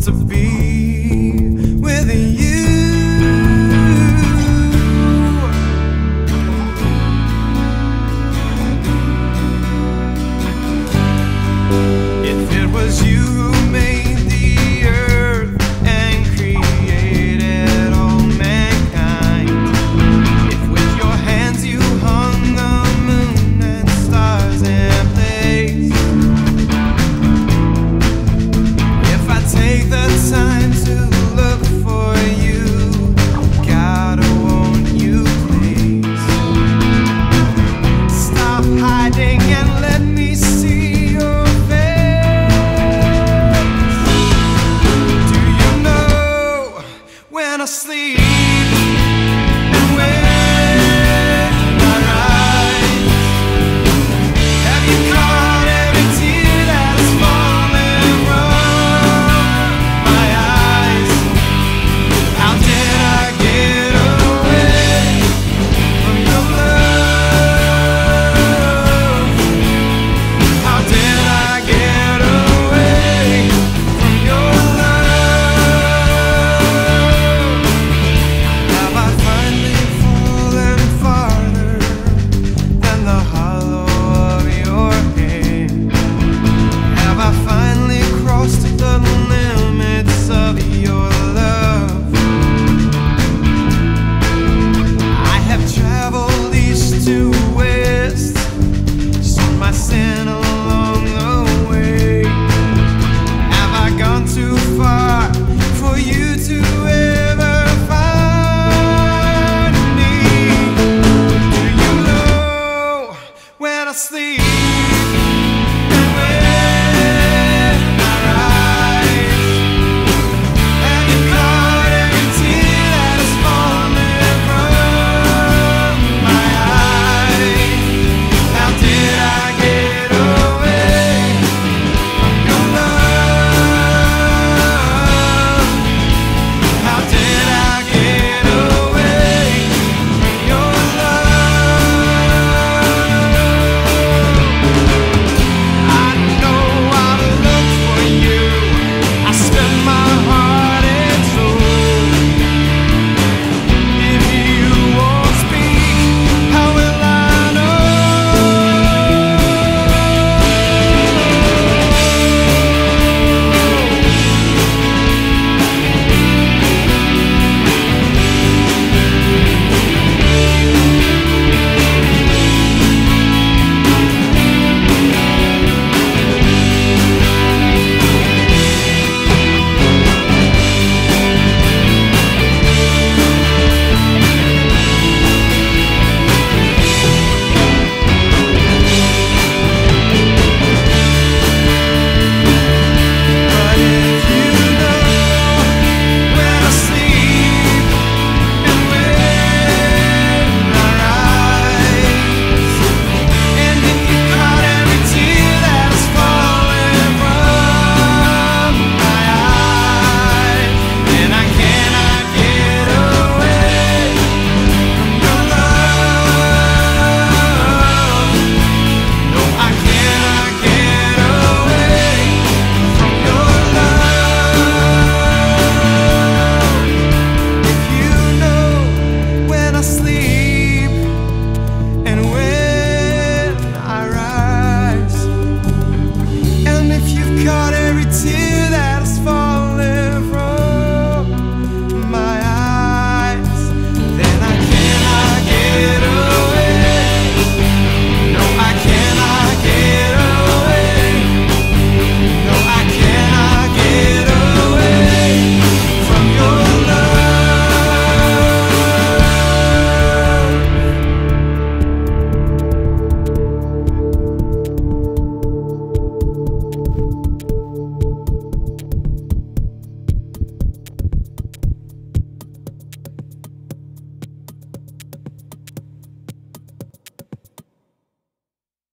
to be just the